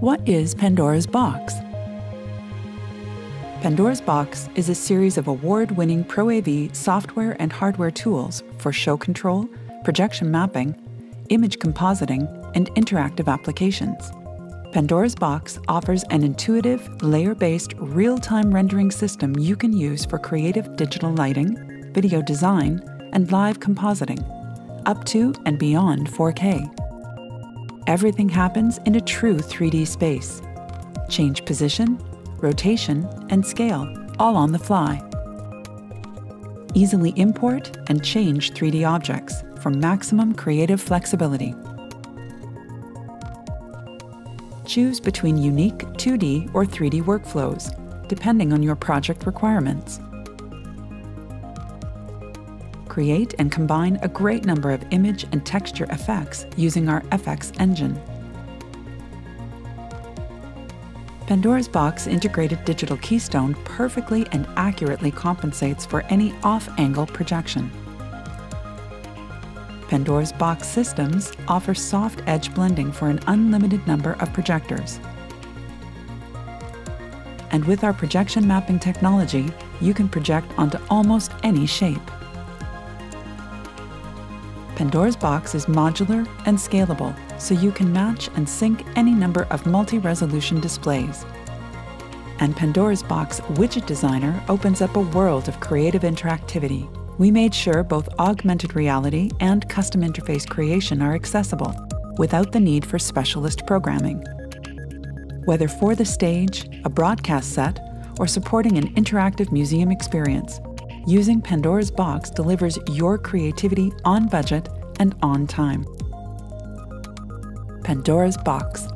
What is Pandora's Box? Pandora's Box is a series of award winning Pro AV software and hardware tools for show control, projection mapping, image compositing, and interactive applications. Pandora's Box offers an intuitive, layer based, real time rendering system you can use for creative digital lighting, video design, and live compositing, up to and beyond 4K. Everything happens in a true 3D space. Change position, rotation, and scale, all on the fly. Easily import and change 3D objects for maximum creative flexibility. Choose between unique 2D or 3D workflows, depending on your project requirements. Create and combine a great number of image and texture effects using our FX engine. Pandora's Box integrated digital keystone perfectly and accurately compensates for any off angle projection. Pandora's Box systems offer soft edge blending for an unlimited number of projectors. And with our projection mapping technology, you can project onto almost any shape. Pandora's Box is modular and scalable, so you can match and sync any number of multi resolution displays. And Pandora's Box Widget Designer opens up a world of creative interactivity. We made sure both augmented reality and custom interface creation are accessible without the need for specialist programming. Whether for the stage, a broadcast set, or supporting an interactive museum experience, using Pandora's Box delivers your creativity on budget and on time. Pandora's Box